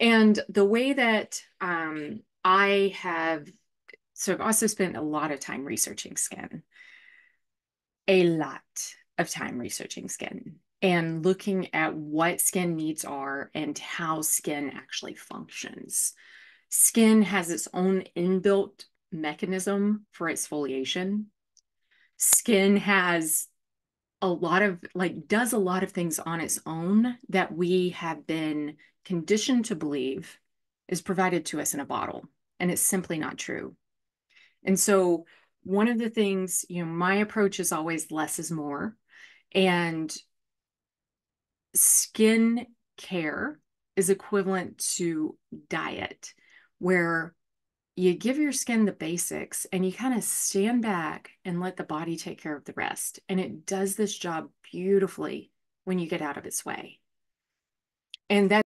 And the way that um, I have, so I've also spent a lot of time researching skin, a lot of time researching skin and looking at what skin needs are and how skin actually functions. Skin has its own inbuilt mechanism for exfoliation. Skin has a lot of like does a lot of things on its own that we have been conditioned to believe is provided to us in a bottle and it's simply not true. And so one of the things you know my approach is always less is more and skin care is equivalent to diet where you give your skin the basics and you kind of stand back and let the body take care of the rest. And it does this job beautifully when you get out of its way. And that